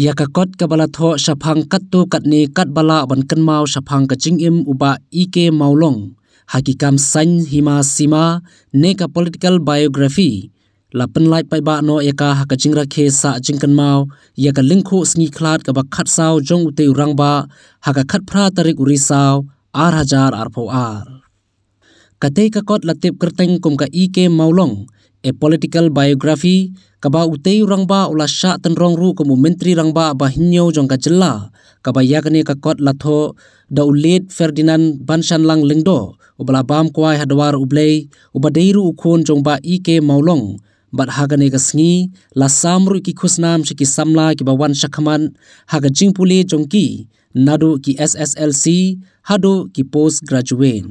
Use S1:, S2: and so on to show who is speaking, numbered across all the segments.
S1: ya ka kot ka bala tho shaphang kat tu kat ni kat bala ban kan mau shaphang ka jing im uba ike maulong hakikam san hima sima ne ka political biography. La pen lai pai ba no eka ha ka jingra khe sa jingkan mau. Ya ka lingkho sngi khlat ka ba khat saw jong ute urang ba. Ha ka khat phra tarik uri saw ar hajar ar pho ar. Ka te ka kot la tip kerteng kum ka ike maulong a political biography ka ba ute urang ba ula sha tan rong ru ko mentri rang ba ba hinyo jong ka jella ka ba yak ne ka kot la tho da ulet ferdinand banshan lang lingdo ubala bam kwai hadwar ublei ubadeiru ukhon jong ba ike maulong. Bat hagane ka sngi la samru ki khusnam shi ki samla ki bawan shakhaman haga jingpuli jongki nadu ki sslc hado ki post graduate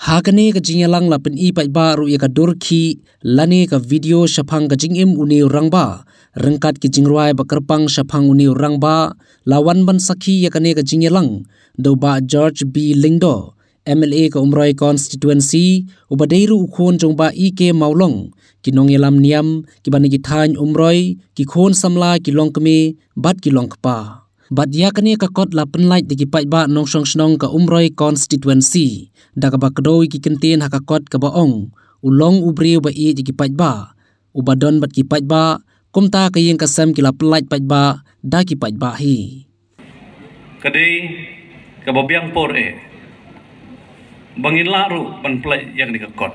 S1: hagane ka jingyalang la pen i pai ba ru ya ka dorki lani ka video shaphang ka jingim uni rangba rengkat ki jingrwai ba kerpang shaphang uni rangba lawan ban sakhi kane ka jingyalang do ba george b. Lingdo MLA ka umroi constituency ubadeiru ukhon jongba ike maulong. Kinong yelam niam ki thain umroi ki khon samla ki longkme bat ki longkpa bat ya kane ka kot la penlait de ki pai ba nong song snong ka umroi constituency. Da ka bakdoi ki kenten ha ka kot ka ba ong. Ulong ubri ba e ki pai ba. Ubadon bat ki pai ba. Kumta ka yeng ka sam ki la penlait pai ba. Da ki pai ba hi.
S2: Kadai ka babiang por e. Bangin laru ban play yang dikakot.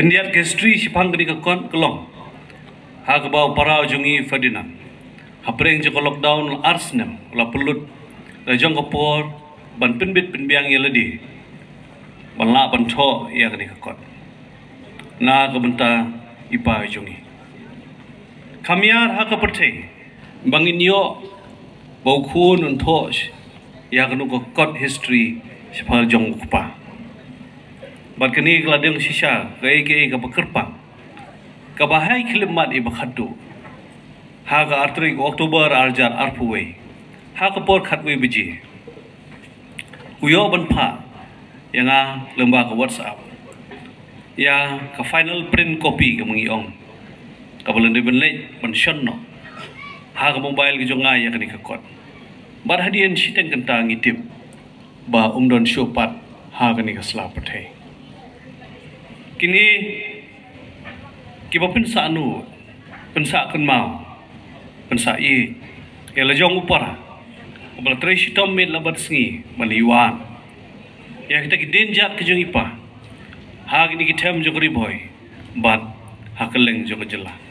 S2: Hendiat ke istri si pang dikakot kelong. Ha ke bawah para jungi Ferdinand. Pereng joko lockdown arsnem la pelut la jong ban pinbit pinbiang ya ledi. Ban la ban cho yang dikakot. Na ke benta ipa jungi. Kamiar ha ke perteng. Bangin yo bau kun untuk ya kanu ko kot history sepal jong kupa bat kini keladeng sisa kai kai ka bekerpa ka bahai bakhadu ha ka artri oktober arjar arpuwe ha ka por khatwe biji. Uyo ban pha yang lemba ka whatsapp. Ya ka final print copy ka mangi ong. Ka bulan de ben le ban shonno ha ka mobile ki jonga ya kani ka kot bar hadian siteng kentang itip ba umdon syopat ha gani ka slapathe kini kiba pensa anu pensa kan mau pensa i ela jong upara bala tre sitom mit la bat sngi maliwan ya kita ki denjat ke jong ipa ha gini ki tem jogri boy bat ha keleng jog jela